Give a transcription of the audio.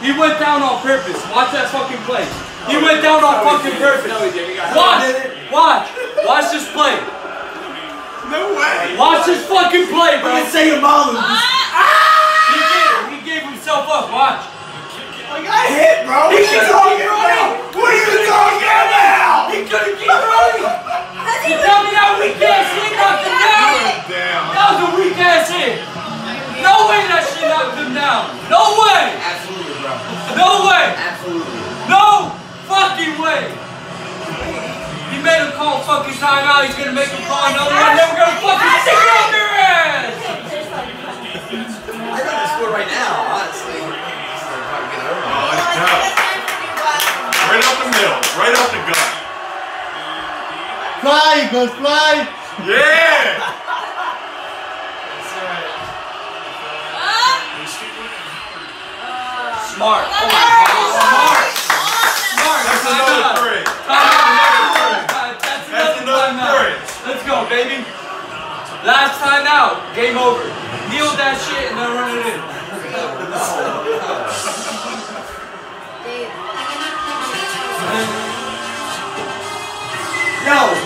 He went down on purpose. Watch that fucking play. He went down on fucking purpose. No, he didn't. He got Watch. Watch. Watch this play. No way. Watch this fucking play, bro. He's saying Malu. He gave, he gave himself up. Watch. I got hit, bro. What are you talking about? What are you talking about? He couldn't keep running. You tell me that weak ass hit knocked him down. That was a weak ass hit. Him down. No way. Absolutely, bro. No way. Absolutely. No fucking way. He made him call fucking timeout. He's gonna make him call another one. Then we're gonna fucking stick it up your ass. I got the score right now, honestly. So I'm probably get over. Oh, it's tough. Right up the middle. Right up the gut. Fly, Eagles, fly! Yeah. Smart. Oh my God. Smart. Smart. That's another three. That's another three. Let's go, baby. Last time out. Game over. Kneel that shit and then run it in. Yo.